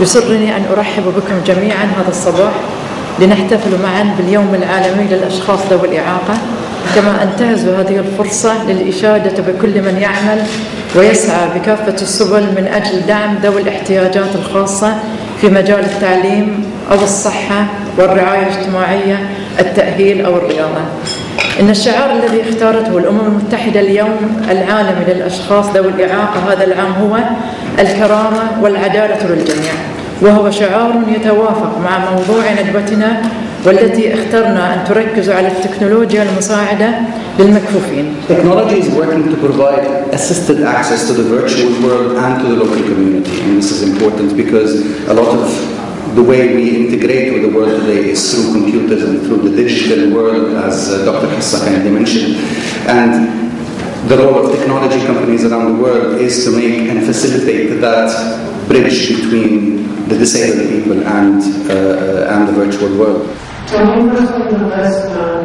يسرني أن أرحب بكم جميعا هذا الصباح لنحتفل معا باليوم العالمي للأشخاص ذوي الإعاقة. كما أنتهز هذه الفرصة للإشادة بكل من يعمل ويسعى بكافة السبل من أجل دعم ذوي الاحتياجات الخاصة في مجال التعليم أو الصحة والرعاية الاجتماعية التأهيل أو الرياضة. إن الشعار الذي اختارته الأمم المتحدة اليوم العالمي للأشخاص ذوي الإعاقة هذا العام هو الكرامة والعدالة للجميع وهو شعار يتوافق مع موضوع ندوتنا والتي اخترنا أن تركز على التكنولوجيا المساعدة للمكفوفين. Technology is working to provide assisted access to the virtual world and to the local community. And this is important because a lot of the way we integrate with the world today is through computers and through the digital world, as uh, Dr. Hissa kindly mentioned. And the role of technology companies around the world is to make and facilitate that bridge between the disabled people and, uh, and the virtual world. The best uh,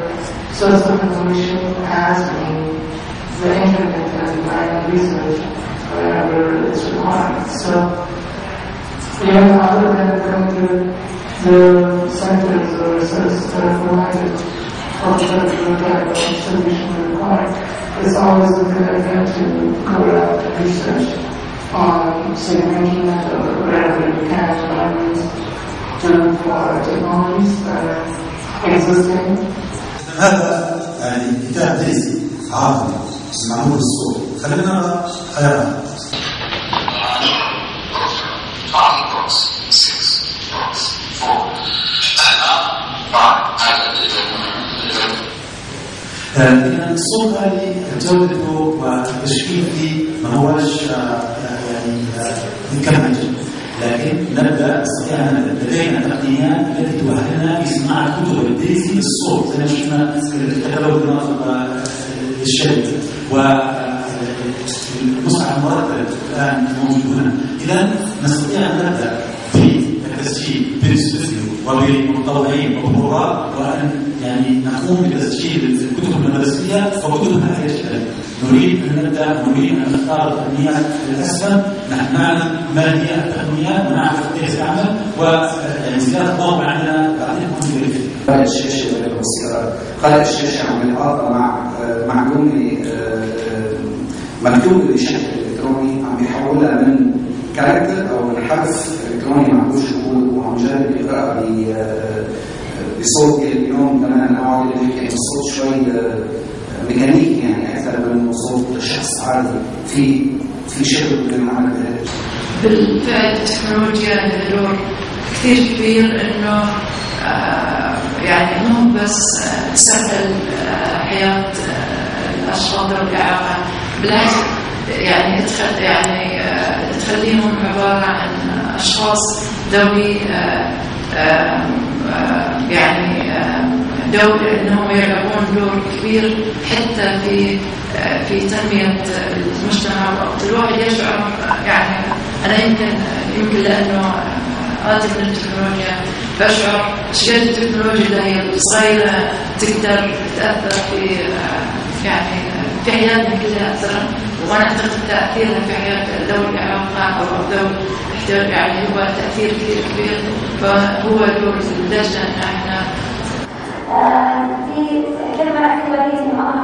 source of information has been the internet and buying research wherever it's required. So even other than going to the centers or research that are provided for the look solution required, it's always a good idea to go out and research on, say, the internet or wherever you can find to for technologies that are existing. هذا يعني كتاب درسي عربي معمول بالصوت خلينا نرى خيارات إذا الصوت هذه جودته وتشكيل فيه ما هوش يعني مكمل لكن نبدأ نستطيع ان لدينا تقنيات التي تؤهلنا في صناعه كتب الدرسي بالصوت زي ما شفنا كتبوا الشركة والمصحف المرتب الآن موجود هنا. اذا نستطيع أن نبدأ في التسجيل بالاستوديو وبمتطوعين وبمرات وأن يعني نقوم بتسجيل الكتب المدرسية وكتبها هي الشهاده نريد أن نبدأ نريد أن نختار التقنيات الاسلم نحن نعلم ما هي التقنيات ونعرف كيف تعمل وزياده الضوء عندنا قارئ الشاشة والبصيرة قارئ الشاشة عم يتعاطى مع معلومة مكتوبة بشكل إلكتروني عم يحولها من كاركتر أو من حرف إلكتروني معهوش وعم جرب يقرأ بصوت اليوم كمان نوع اللي بيحكي بصوت شوي ميكانيكي يعني أكثر من صوت شخص عادي. في في شغل بالعمل بهذا بالفعل التكنولوجيا لها دور كثير كبير إنه آه، يعني مو بس آه، تسهل آه، حياة آه، الأشخاص ذوي الاعاقه بالعكس يعني يعني آه، تخليهم عبارة عن أشخاص ذوي آه، آه، آه، يعني آه، دور إنهم يلعبون دور كبير حتى في آه، في تنمية المجتمع. الواحد يشعر آه، يعني أنا يمكن يمكن لأنه آتي من التكنولوجيا بشعر شقد التكنولوجيا اللي هي صغيرة تقدر تأثر في آه، يعني آه، في حياتنا كلها أثرا وأنا أعتقد تأثيرها في حياة ذوي الإعاقة أو ذوي الاحتياج يعني هو تأثير كثير كبير فهو دور أن إحنا في كلمة اعتبارية أنا